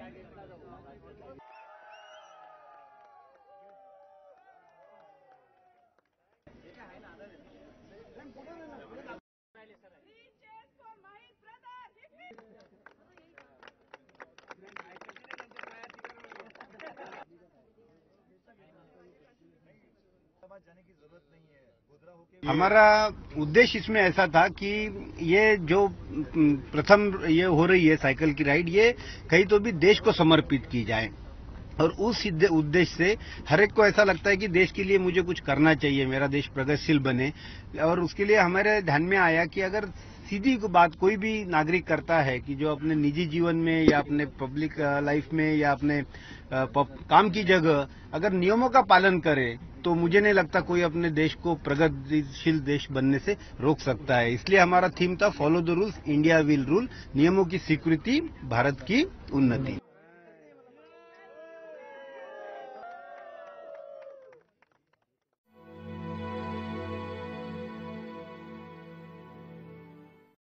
আমরা जाने की ज़रूरत नहीं है। हमारा उद्देश्य इसमें ऐसा था कि ये जो प्रथम ये हो रही है साइकिल की राइड, ये कहीं तो भी देश को समर्पित की जाए। और उस उद्देश्य से हर एक को ऐसा लगता है कि देश के लिए मुझे कुछ करना चाहिए, मेरा देश प्रगतिशील बने। और उसके लिए हमारे ध्यान में आया कि अगर सीधी को बात कोई भी नागरिक करता है कि जो अपने निजी जीवन में या अपने पब्लिक लाइफ में या अपने काम की जगह अगर नियमों का पालन करे तो मुझे नहीं लगता कोई अपने देश को प्रगतिशील देश बनने से रोक सकता है। इसलिए हमारा थीम था follow the rules India will rule नियमों की स्वीकृति, भारत की उन्नति।